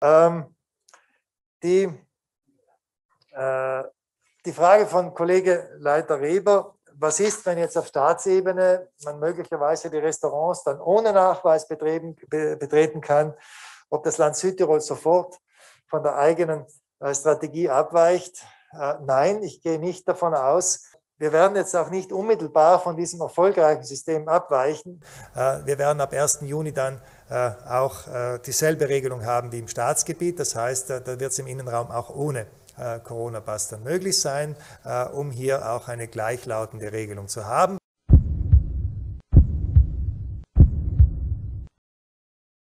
Ähm, die, äh, die Frage von Kollege Leiter Weber, was ist, wenn jetzt auf Staatsebene man möglicherweise die Restaurants dann ohne Nachweis betreten, betreten kann, ob das Land Südtirol sofort von der eigenen äh, Strategie abweicht? Äh, nein, ich gehe nicht davon aus. Wir werden jetzt auch nicht unmittelbar von diesem erfolgreichen System abweichen. Äh, wir werden ab 1. Juni dann auch dieselbe Regelung haben wie im Staatsgebiet. Das heißt, da wird es im Innenraum auch ohne Corona-Pass dann möglich sein, um hier auch eine gleichlautende Regelung zu haben.